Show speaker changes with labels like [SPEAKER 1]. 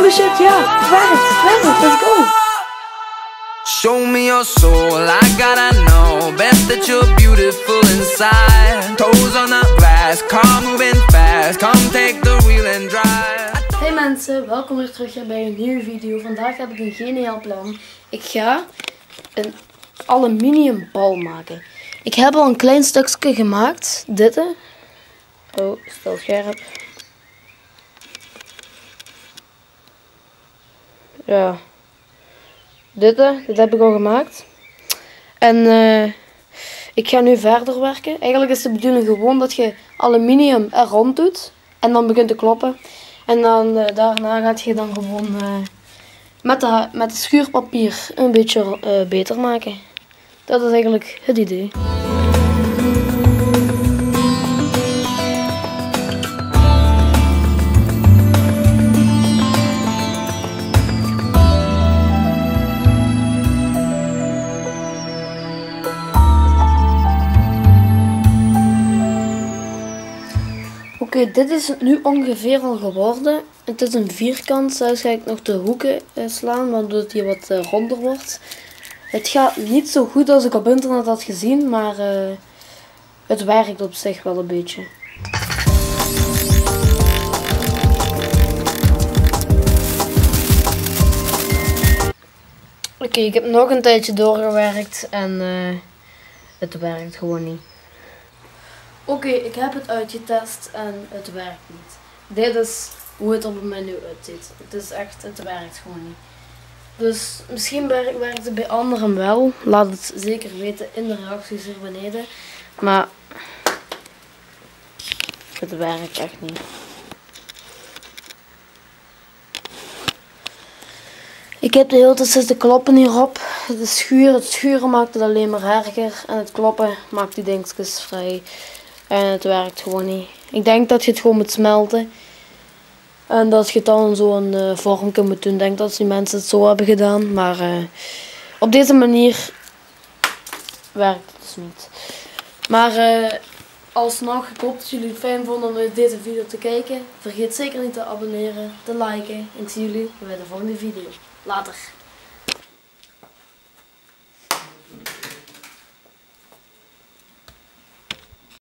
[SPEAKER 1] Holy shit, ja. Werkt, het werkt. Let's go.
[SPEAKER 2] Show me your soul, I gotta know Best that you're beautiful inside Toes on the glass, car moving fast Come take the wheel and drive
[SPEAKER 1] Hey mensen, welkom weer terug hier bij een nieuwe video. Vandaag heb ik een geniaal plan. Ik ga een aluminiumbal maken. Ik heb al een klein stukje gemaakt. Dit. Oh, stel scherp. Ja. Dit, hè. dit heb ik al gemaakt. En eh, ik ga nu verder werken. Eigenlijk is de bedoeling gewoon dat je aluminium er rond doet. En dan begint te kloppen. En dan eh, daarna gaat je dan gewoon eh, met, de, met de schuurpapier een beetje eh, beter maken. Dat is eigenlijk het idee. Oké, dit is het nu ongeveer al geworden. Het is een vierkant, zelfs ga ik nog de hoeken eh, slaan, waardoor die wat eh, ronder wordt. Het gaat niet zo goed als ik op internet had gezien, maar eh, het werkt op zich wel een beetje. Oké, ik heb nog een tijdje doorgewerkt en het werkt gewoon niet. Oké, ik heb het uitgetest en het werkt niet. Dit is hoe het op het menu uitziet. Het is echt, het werkt gewoon niet. Dus misschien werkt, het bij anderen wel. Laat het zeker weten in de reacties hier beneden. Maar het werkt echt niet. Ik heb de hele tijd zitten kloppen hierop. Het schuren, het schuren maakt het alleen maar erger. En het kloppen maakt die dingetjes vrij. En het werkt gewoon niet. Ik denk dat je het gewoon moet smelten. En dat je het dan zo'n uh, vormje moet doen. Ik denk dat die mensen het zo hebben gedaan. Maar eh, op deze manier werkt het dus niet. Maar uh, alsnog, ik hoop dat jullie het fijn vonden om deze video te kijken. Vergeet zeker niet te abonneren, te liken. En ik zie jullie bij de volgende video. Later.